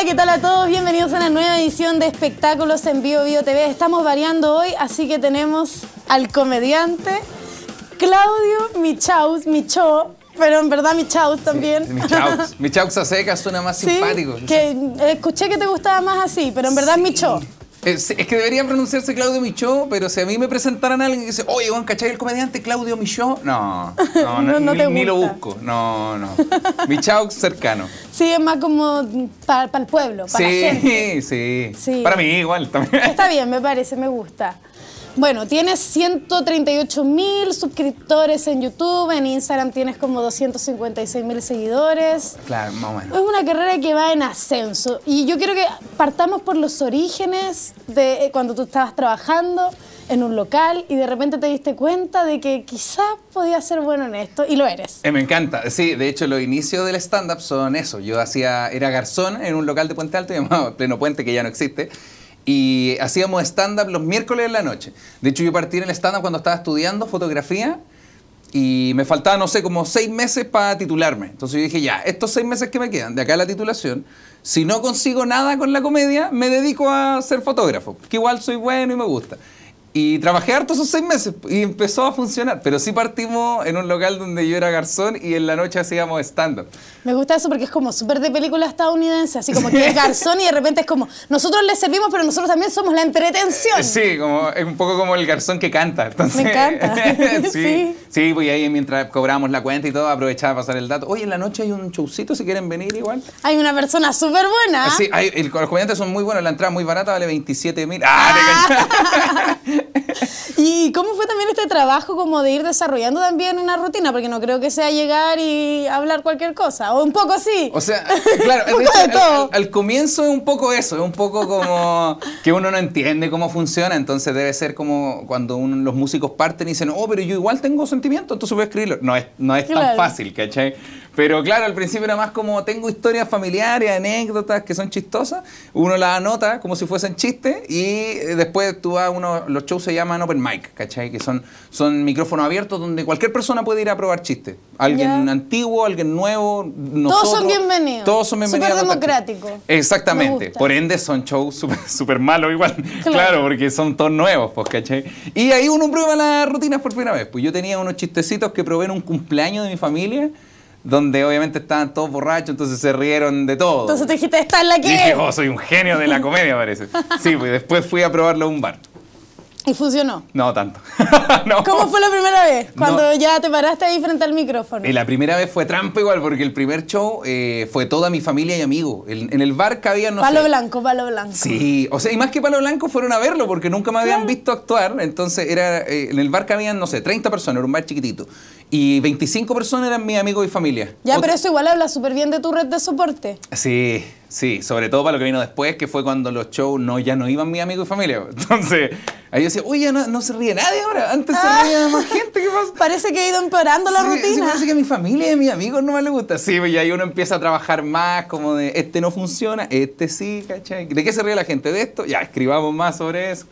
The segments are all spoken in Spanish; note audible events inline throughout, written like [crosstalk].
Hola, ¿qué tal a todos? Bienvenidos a una nueva edición de Espectáculos en Bio Bio TV. Estamos variando hoy, así que tenemos al comediante Claudio Michaus, Micho, pero en verdad Michaus también. Michaus. [laughs] Michaus a seca suena más Sí, simpático. que escuché que te gustaba más así, pero en verdad Sí. Micho. Es, es que debería pronunciarse Claudio Michó, pero si a mí me presentaran a alguien que dice, oye, Juan, ¿cachai el comediante Claudio Michó? [laughs] No, no, No, no ni, ni lo busco. No, no. Michaux cercano. Sí, es más como para el pueblo, para la gente. Sí, sí, Sí. Para mí igual también. Está bien, me parece, me gusta. Bueno, tienes 138 mil suscriptores en YouTube, en Instagram tienes como 256 mil seguidores. Claro, más o menos. Es una carrera que va en ascenso y yo quiero que partamos por los orígenes de eh, cuando tú estabas trabajando en un local y de repente te diste cuenta de que quizás podías ser bueno en esto y lo eres. Eh, me encanta. Sí, de hecho, los inicios del stand-up son eso. Yo hacía, era garzón en un local de Puente Alto llamado Pleno Puente, que ya no existe. Y hacíamos stand-up los miércoles en la noche. De hecho, yo partí en el stand-up cuando estaba estudiando fotografía y me faltaba, no sé, como seis meses para titularme. Entonces yo dije, ya, estos seis meses que me quedan de acá a la titulación, si no consigo nada con la comedia, me dedico a ser fotógrafo, que igual soy bueno y me gusta. Y trabajé harto esos seis meses y empezó a funcionar. Pero sí partimos en un local donde yo era garzón y en la noche hacíamos stand-up. Me gusta eso porque es como súper de película estadounidense, así como que [laughs] es garzón y de repente es como, nosotros le servimos, pero nosotros también somos la entretención. Sí, como, es un poco como el garzón que canta. Entonces, Me encanta. [laughs] [laughs] sí, Sí. sí. pues ahí mientras cobrábamos la cuenta y todo, aprovechaba pasar el dato. Oye, en la noche hay un showcito si quieren venir igual. Hay una persona súper buena. Sí, hay- el- los comediantes son muy buenos, la entrada muy barata, vale 27 mil. ¡Ah! te cachai! ¿Y cómo fue también este trabajo como de ir desarrollando también una rutina? Porque no creo que sea llegar y hablar cualquier cosa, o un poco sí. O sea, [laughs] claro, de hecho, de todo. al, al- comienzo es un poco eso, es un poco como [laughs] que uno no entiende cómo funciona, entonces debe ser como cuando un- los músicos parten y dicen, oh, pero yo igual tengo sentimiento, entonces voy a escribirlo. No es, no es tan Claro. fácil, ¿cachai? Pero claro, al principio era más como tengo historias familiares, anécdotas que son chistosas, uno las anota como si fuesen chistes y eh, después tú vas a uno, los shows se llaman open mic, ¿cachai? Que son, son micrófonos abiertos donde cualquier persona puede ir a probar chistes. Alguien antiguo, alguien nuevo, nosotros. son bienvenidos. Todos son bienvenidos. Súper democrático. Exactamente. Por ende son shows súper súper malos igual. [laughs] Claro. Claro. porque son todos nuevos, pues, ¿cachai? Y ahí uno prueba las rutinas por primera vez. Pues yo tenía unos chistecitos que probé en un cumpleaños de mi familia, donde obviamente estaban todos borrachos, entonces se rieron de todo. Entonces te dijiste, esta es la Y que dije, oh, soy un genio de la comedia, parece. [laughs] Sí, pues después fui a probarlo a un bar. Y funcionó. No tanto. [laughs] no. ¿Cómo fue la primera vez? Cuando No. ya te paraste ahí frente al micrófono. Y la primera vez fue trampa igual, porque el primer show eh, fue toda mi familia y amigos. En, en el bar cabía, no palo sé... blanco, palo blanco. Sí, o sea, y más que Palo Blanco fueron a verlo porque nunca me habían Claro. visto actuar. Entonces, era eh, en el bar cabían, no sé, 30 personas, era un bar chiquitito. Y 25 personas eran mis amigos y familia. Ya, Otra- pero eso igual habla súper bien de tu red de soporte. Sí, sí, sobre todo para lo que vino después, que fue cuando los shows no, ya no iban mis amigos y familia. [laughs] Entonces, ahí yo decía, oye, ya no, no se ríe nadie ahora. Antes Ah. se reía más gente, ¿qué pasa? [laughs] Parece que ha ido empeorando la Sí, sí, rutina. parece que a mi familia y a mis amigos no me les gusta. Sí, pues, y ahí uno empieza a trabajar más, como de este no funciona, este sí, ¿cachai? ¿De qué se ríe la gente de esto? Ya, escribamos más sobre eso.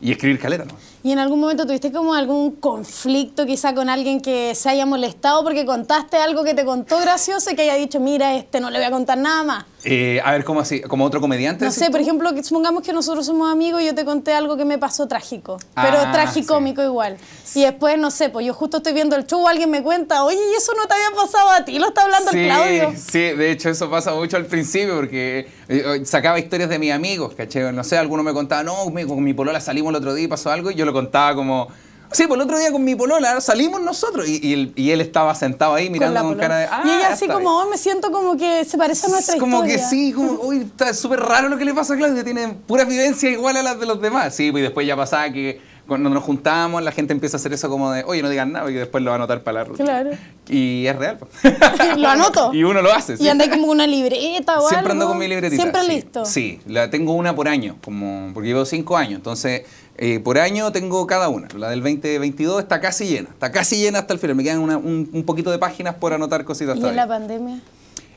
Y escribir caleta, ¿no? ¿Y en algún momento tuviste como algún conflicto quizá con alguien que se haya molestado porque contaste algo que te contó gracioso y que haya dicho, mira, este no le voy a contar nada más? Eh, a ver, ¿cómo así? ¿Como otro comediante? No sé, tú? por ejemplo, que supongamos que nosotros somos amigos y yo te conté algo que me pasó trágico, pero Ah, tragicómico igual. Y después, no sé, pues yo justo estoy viendo el show, alguien me cuenta, oye, ¿y eso no te había pasado a ti? ¿Lo está hablando el Sí, Claudio? sí, de hecho eso pasa mucho al principio porque eh, sacaba historias de mis amigos, ¿cachai? No sé, alguno me contaba, no, con mi polola salimos el otro día y pasó algo y yo lo contaba como, sí, pues el otro día con mi polola salimos nosotros y, y él, y él estaba sentado ahí Con mirando con, polola. cara de, ah, y ella así como, bien". oh, me siento como que se parece a nuestra Es como historia. que sí, [laughs] como, uy, está súper raro lo que le pasa a Claudio, tiene puras vivencias igual a las de los demás. Sí, pues y después ya pasaba que cuando nos juntábamos la gente empieza a hacer eso como de, oye, no digan nada, y después lo va a anotar para la ruta. Claro. Y es real. [laughs] Lo anoto. y uno lo hace. Y andáis como con una libreta o Siempre ando con mi libretita. Siempre sí. listo. Sí, la tengo una por año, como porque llevo cinco años. Entonces, eh, por año tengo cada una. La del 2022 está casi llena. Está casi llena hasta el final. Me quedan una- un, un poquito de páginas por anotar cositas ¿Y en la pandemia?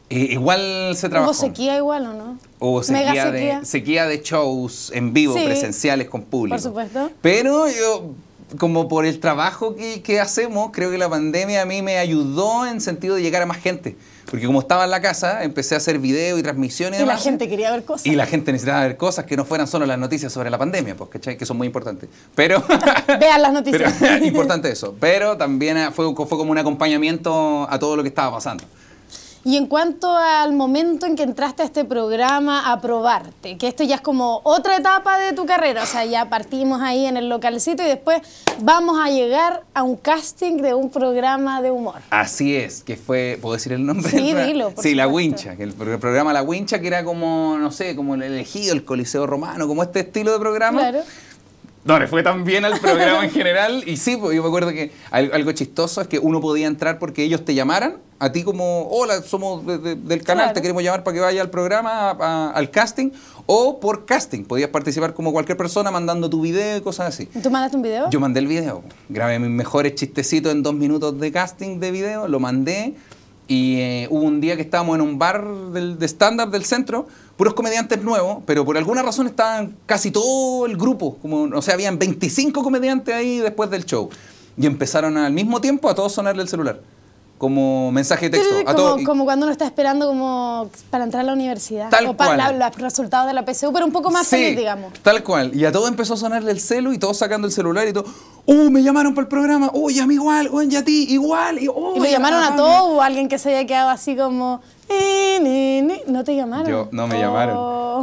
Eh, igual se trabajó. ¿Hubo sequía igual o no? Hubo Mega sequía de, sequía de shows en vivo, Sí, presenciales con público. por supuesto. Pero yo como por el trabajo que, que hacemos, creo que la pandemia a mí me ayudó en sentido de llegar a más gente. Porque como estaba en la casa, empecé a hacer video y transmisiones. Y la demás. gente quería ver cosas. Y la gente necesitaba ver cosas que no fueran solo las noticias sobre la pandemia, pues, ¿cachai? Que son muy importantes. Pero. [laughs] Vean las noticias. pero, [laughs] importante eso. Pero también fue, fue como un acompañamiento a todo lo que estaba pasando. Y en cuanto al momento en que entraste a este programa a probarte, que esto ya es como otra etapa de tu carrera, o sea, ya partimos ahí en el localcito y después vamos a llegar a un casting de un programa de humor. Así es, que fue, ¿puedo decir el nombre? Sí, [laughs] dilo. sí, La Wincha, que el programa La Wincha, que era como, no sé, como el elegido, el Coliseo Romano, como este estilo de programa. Claro. No, le fue tan bien al programa en [laughs] general. Y sí, pues yo me acuerdo que algo chistoso es que uno podía entrar porque ellos te llamaran, a ti como, hola, somos de, de, del canal, Claro. te queremos llamar para que vaya al programa, a- a- al casting, o por casting. Podías participar como cualquier persona mandando tu video y cosas así. ¿Tú mandaste un video? Yo mandé el video, grabé mis mejores chistecitos en dos minutos de casting de video, lo mandé y eh, hubo un día que estábamos en un bar de stand-up del centro, puros comediantes nuevos, pero por alguna razón estaban casi todo el grupo, como, o sea, habían 25 comediantes ahí después del show. Y empezaron al mismo tiempo a todos sonarle el celular, como mensaje de texto. A como, como cuando uno está esperando como para entrar a la universidad. Tal o para cual. la- los resultados de la PSU, pero un poco más Sí, feliz, digamos. Tal cual. Y a todos empezó a sonarle el celu y todos sacando el celular y todo. ¡Uh, me llamaron para el programa! ¡Oh, ya a mí igual! ¡Oh, ya a ti igual! Y, oh, ¿Y lo llamaron a Pame". todos o alguien que se haya quedado así como... "Ni, ni, ni"? ¿No te llamaron? Yo, no me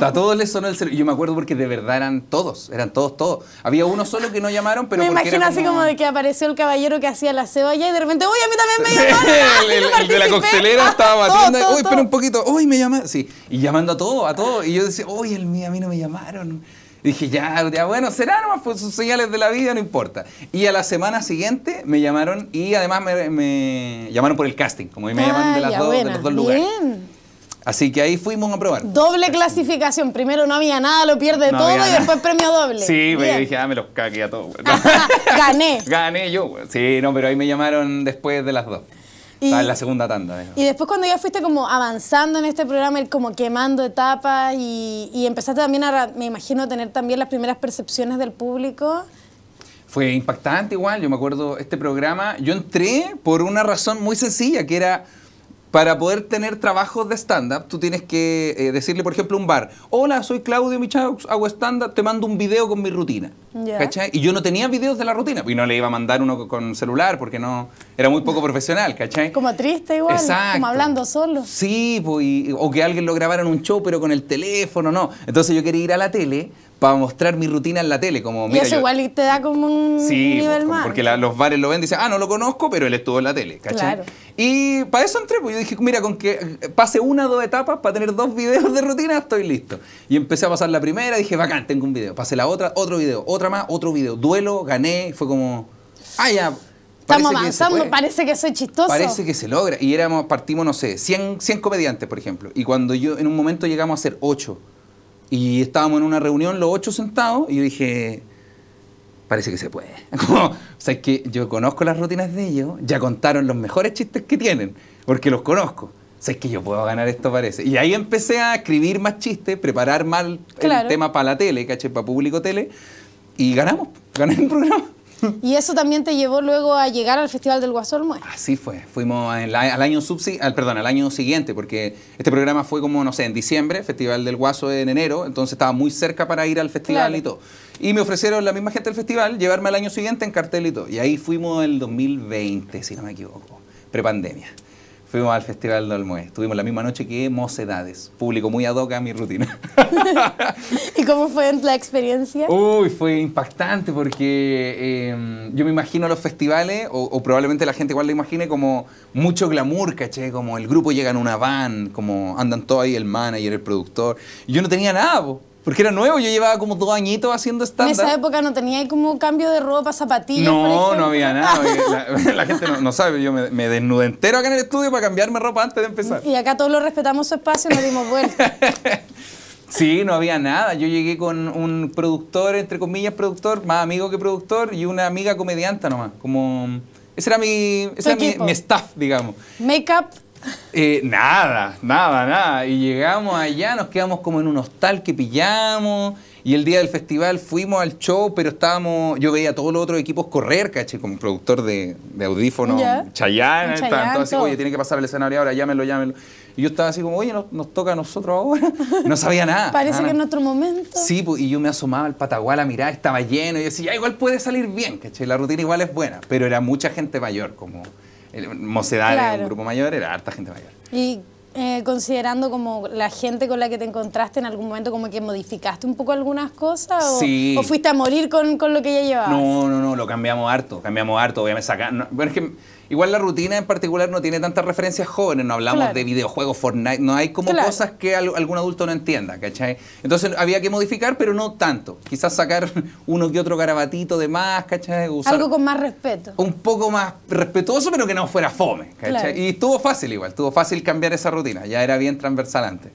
Oh. A todos les sonó el celular. Yo me acuerdo porque de verdad eran todos, eran todos, todos. Había uno solo que no llamaron, pero me porque imagino era así como de que apareció el caballero que hacía la cebolla y de repente, uy, a mí también me llamaron. [laughs] el, el- no el de la participé". coctelera Ah, estaba batiendo. todo, Uy, espera un poquito. Uy, me llamaron. Sí. Y llamando a todos, a todos. Y yo decía, uy, el mío, a mí no me llamaron. Y dije, ya, ya, bueno, será nomás, pues sus señales de la vida, no importa. Y a la semana siguiente me llamaron y además me, me llamaron por el casting, como me llamaron de, Ah, las ya, dos, de los dos lugares. Bien. Así que ahí fuimos a probar. Doble clasificación. Primero no había nada, lo pierde No todo y nada. después premio doble. Sí, Bien. dije, ah, me los cagué a todos. [laughs] Gané. Gané yo. Sí, no, pero ahí me llamaron después de las dos. Y- en la segunda tanda. digamos. Y después cuando ya fuiste como avanzando en este programa, como quemando etapas y, y empezaste también a, me imagino, tener también las primeras percepciones del público. Fue impactante igual, yo me acuerdo, este programa, yo entré por una razón muy sencilla, que era para poder tener trabajos de stand-up, tú tienes que eh, decirle, por ejemplo, a un bar, hola, soy Claudio Michaux, hago stand-up, te mando un video con mi rutina. ¿Cachai? Y yo no tenía videos de la rutina, y no le iba a mandar uno con celular porque no era muy poco profesional, ¿cachai? Como triste igual, Exacto. como hablando solo. Sí, pues, y- o que alguien lo grabara en un show, pero con el teléfono, no. Entonces yo quería ir a la tele para mostrar mi rutina en la tele, como y mira, eso yo- igual te da como un Sí, nivel pues, más. porque la- los bares lo ven y dicen, ah, no lo conozco, pero él estuvo en la tele, ¿cachai? Claro. Y para eso entré, pues yo dije, mira, con que eh, pase una o dos etapas para tener dos videos de rutina, estoy listo. Y empecé a pasar la primera, dije, bacán, tengo un video. Pasé la otra, otro video, otra más, otro video. Duelo, gané, fue como, ah, ya. Estamos que avanzando, puede. parece que soy chistoso. Parece que se logra. Y éramos, partimos, no sé, 100, 100 comediantes, por ejemplo. Y cuando yo, en un momento llegamos a ser 8. Y estábamos en una reunión, los 8 sentados, y yo dije, parece que se puede. [laughs] Como, o sea, es que yo conozco las rutinas de ellos, ya contaron los mejores chistes que tienen, porque los conozco. O sea, es que yo puedo ganar esto, parece. Y ahí empecé a escribir más chistes, preparar mal Claro. el tema para la tele, ¿caché? Para público tele. Y ganamos, gané el programa. Y eso también te llevó luego a llegar al Festival del Guasol Mue. Así fue. Fuimos la- al año subsi- al, perdón, al año siguiente, porque este programa fue como, no sé, en diciembre, Festival del Guaso en enero, entonces estaba muy cerca para ir al festival Claro. y todo. Y me ofrecieron la misma gente del festival llevarme al año siguiente en cartel y todo. Y ahí fuimos el 2020, si no me equivoco, prepandemia. Fuimos al Festival del Olmué. Estuvimos la misma noche que Mocedades. Público muy ad hoc a mi rutina. [laughs] ¿Y cómo fue la experiencia? Uy, fue impactante porque eh, yo me imagino los festivales, o, o probablemente la gente igual lo imagine como mucho glamour, ¿caché? Como el grupo llega en una van, como andan todos ahí, el manager, el productor. Yo no tenía nada, po, porque era nuevo, yo llevaba como dos añitos haciendo En stand esa época no tenía como cambio de ropa, zapatillas. No, no había nada. La, [laughs] [laughs] la gente no, no sabe, yo me, me desnudé entero acá en el estudio para cambiarme ropa antes de empezar. Y acá todos lo respetamos su espacio y nos dimos vuelta. [laughs] Sí, no había nada. Yo llegué con un productor, entre comillas, productor, más amigo que productor, y una amiga comedianta nomás. Como. Ese era mi, ese era mi, mi staff, digamos. Make-up. Eh, nada, nada, nada. Y llegamos allá, nos quedamos como en un hostal que pillamos. Y el día del festival fuimos al show, pero estábamos, yo veía a todos los otros equipos correr, caché, como productor de, de audífonos, Un estaban Chayanne, todos así, oye, tiene que pasar el escenario ahora, llámenlo, llámenlo. Y yo estaba así como, oye, nos, nos toca a nosotros ahora. [laughs] No sabía nada. Parece nada, que en otro momento. Sí, pues, y yo me asomaba al Patagual a mirar, estaba lleno, y decía, ya, igual puede salir bien, ¿cachai? La rutina igual es buena, pero era mucha gente mayor, como Mocedad era un grupo mayor, era harta gente mayor. Y eh, considerando como la gente con la que te encontraste en algún momento, como que modificaste un poco algunas cosas o, Sí. o fuiste a morir con, con lo que ya llevabas. No, no, no, lo cambiamos harto, cambiamos harto, obviamente sacar. no, bueno, es que igual la rutina en particular no tiene tantas referencias jóvenes, no hablamos Claro. de videojuegos, Fortnite, no hay como Claro. cosas que al- algún adulto no entienda, ¿cachai? Entonces había que modificar, pero no tanto. Quizás sacar [laughs] uno que otro garabatito de más, ¿cachai? Usar Algo con más respeto. un poco más respetuoso, pero que no fuera fome, ¿cachai? Claro. Y estuvo fácil igual, estuvo fácil cambiar esa rutina, ya era bien transversal antes.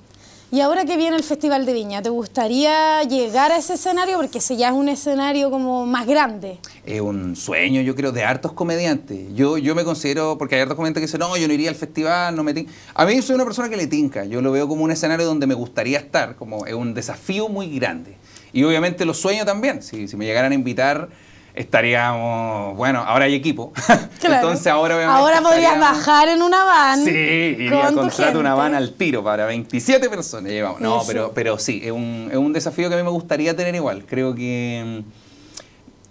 Y ahora que viene el Festival de Viña, ¿te gustaría llegar a ese escenario? Porque ese ya es un escenario como más grande. Es un sueño, yo creo, de hartos comediantes. Yo, yo me considero, porque hay hartos comediantes que dicen, no, yo no iría al festival, no me tin-". A mí soy una persona que le tinca. Yo lo veo como un escenario donde me gustaría estar, como es un desafío muy grande. Y obviamente lo sueño también. Si, si me llegaran a invitar, estaríamos, bueno, ahora hay equipo. [laughs] Claro. Entonces ahora obviamente Ahora podrías bajar en una van. Sí, iría con contratar una van al tiro para 27 personas. Llevamos. No, Eso. pero, pero sí, es un, es un desafío que a mí me gustaría tener igual. Creo que mm,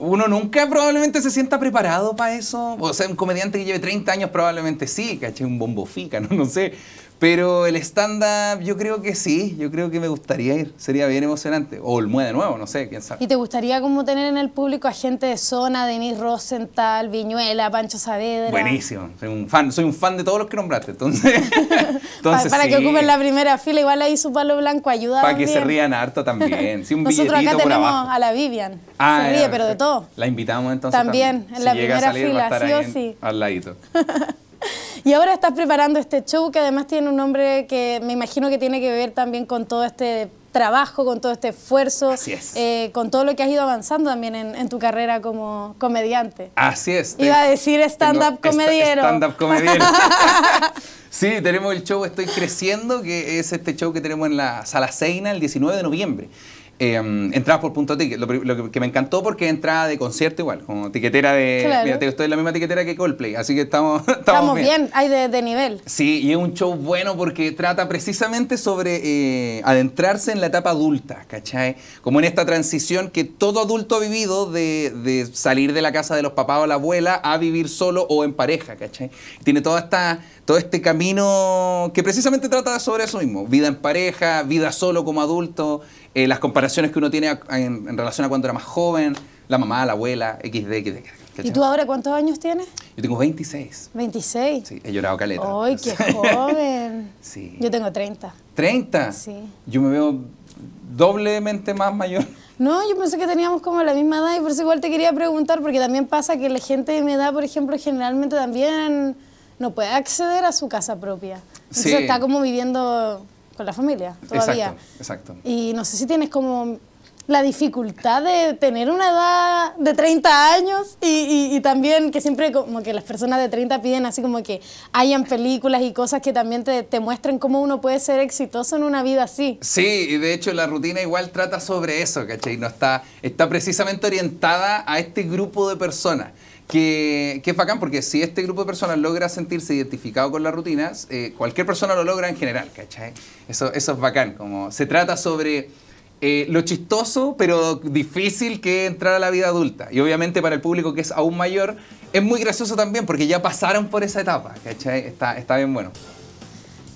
uno nunca probablemente se sienta preparado para eso. O sea, un comediante que lleve 30 años probablemente sí, caché, un bombo fica, [laughs] ¿no? no sé. Pero el stand-up yo creo que sí, yo creo que me gustaría ir. Sería bien emocionante. O el MUE de nuevo, no sé, quién sabe. ¿Y te gustaría como tener en el público a gente de zona, Denise Rosenthal, Viñuela, Pancho Saavedra? Buenísimo. Soy un fan, soy un fan de todos los que nombraste. Entonces, [laughs] entonces para que sí. ocupen la primera fila, igual ahí su palo blanco ayuda. Para que se rían harto también. Sí, un Nosotros acá por tenemos abajo. a la Vivian. Ah, se ríe, ya, pero de perfecto. La invitamos entonces. También, en la Si primera salir, fila, sí o ahí en- sí. Al ladito. [laughs] Y ahora estás preparando este show que además tiene un nombre que me imagino que tiene que ver también con todo este trabajo, con todo este esfuerzo, Así es. eh, con todo lo que has ido avanzando también en, en tu carrera como comediante. Así es. Iba a decir stand-up comediero. Stand-up comediero. [laughs] [laughs] sí, tenemos el show Estoy Creciendo, que es este show que tenemos en la Sala Seina el 19 de noviembre. Eh, entradas por punto ticket, lo, que, me encantó porque entrada de concierto igual, como tiquetera de... Claro. Mira, estoy en la misma tiquetera que Coldplay, así que estamos, [laughs] estamos, Estamos bien, hay de, de nivel. Sí, y es un show bueno porque trata precisamente sobre eh, adentrarse en la etapa adulta, ¿cachai? Como en esta transición que todo adulto ha vivido de, de salir de la casa de los papás o la abuela a vivir solo o en pareja, ¿cachai? Tiene toda esta, todo este camino que precisamente trata sobre eso mismo, vida en pareja, vida solo como adulto, eh, las comparaciones que uno tiene a- en, en relación a cuando era más joven, la mamá, la abuela, XD, XD. ¿Y tú ahora cuántos años tienes? Yo tengo 26. 26. Sí, he llorado caleta. ¡Ay, qué joven! [laughs] Sí. Yo tengo 30. 30. Sí. Yo me veo doblemente más mayor. No, yo pensé que teníamos como la misma edad y por eso igual te quería preguntar, porque también pasa que la gente de mi edad, por ejemplo, generalmente también no puede acceder a su casa propia. Entonces Sí. está como viviendo con la familia todavía. Exacto, exacto. Y no sé si tienes como la dificultad de tener una edad de 30 años y, y- y también que siempre como que las personas de 30 piden así como que hayan películas y cosas que también te, te muestren cómo uno puede ser exitoso en una vida así. Sí, y de hecho la rutina igual trata sobre eso, ¿cachai? No está, está precisamente orientada a este grupo de personas. Que, que es bacán porque si este grupo de personas logra sentirse identificado con las rutinas, eh, cualquier persona lo logra en general, ¿cachai? Eso, eso es bacán, como se trata sobre eh, lo chistoso pero difícil que entrar a la vida adulta. Y obviamente para el público que es aún mayor, es muy gracioso también porque ya pasaron por esa etapa, ¿cachai? Está, está bien bueno.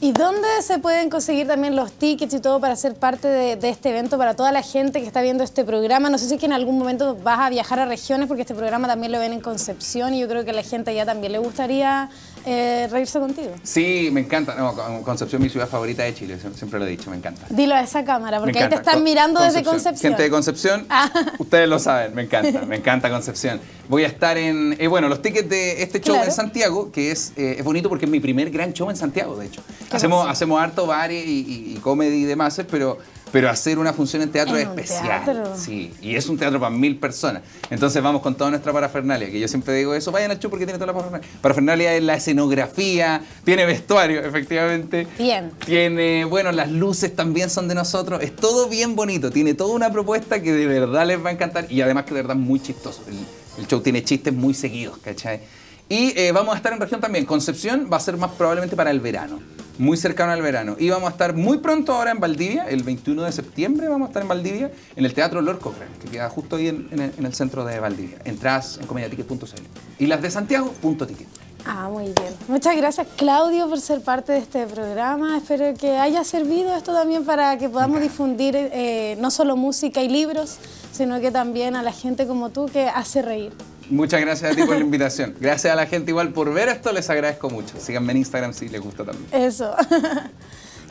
¿Y dónde se pueden conseguir también los tickets y todo para ser parte de, de este evento para toda la gente que está viendo este programa? No sé si es que en algún momento vas a viajar a regiones porque este programa también lo ven en Concepción y yo creo que a la gente ya también le gustaría eh, reírse contigo. Sí, me encanta. No, Con- Concepción es mi ciudad favorita de Chile, sie- siempre lo he dicho, me encanta. Dilo a esa cámara porque ahí te están Con- mirando desde Concepción. Gente de Concepción, Ah. [laughs] ustedes lo saben, me encanta, me encanta Concepción. Voy a estar en, eh, bueno, los tickets de este show Claro. en Santiago, que es, eh, es bonito porque es mi primer gran show en Santiago, de hecho. ¿Qué Hacemos, hacemos harto bares y, y- y comedy y demás, pero, pero hacer una función en teatro es especial. teatro. Sí, y es un teatro para mil personas. Entonces vamos con toda nuestra parafernalia, que yo siempre digo eso, vayan al show porque tiene toda la parafernalia. Parafernalia es la escenografía, tiene vestuario, [laughs] efectivamente. Bien. Tiene, bueno, las luces también son de nosotros. Es todo bien bonito, tiene toda una propuesta que de verdad les va a encantar y además que de verdad es muy chistoso. El, el show tiene chistes muy seguidos, ¿cachai? Y eh, vamos a estar en región también. Concepción va a ser más probablemente para el verano, muy cercano al verano. Y vamos a estar muy pronto ahora en Valdivia, el 21 de septiembre vamos a estar en Valdivia, en el Teatro Lord Cochrane, que queda justo ahí en, en el, en el centro de Valdivia. Entradas en comediaticket.cl. Y las de Santiago, punto ticket. Ah, muy bien. Muchas gracias, Claudio, por ser parte de este programa. Espero que haya servido esto también para que podamos difundir eh, no solo música y libros, sino que también a la gente como tú que hace reír. Muchas gracias a ti por la invitación. Gracias a la gente igual por ver esto, les agradezco mucho. Síganme en Instagram si les gusta también. Eso. [laughs]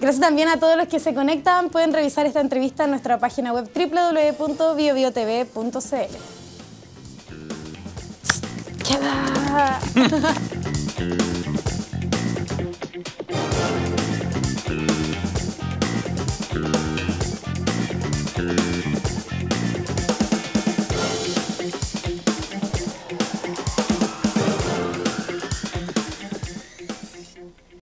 Gracias también a todos los que se conectan. Pueden revisar esta entrevista en nuestra página web www.biobiotv.cl. Queda. [laughs]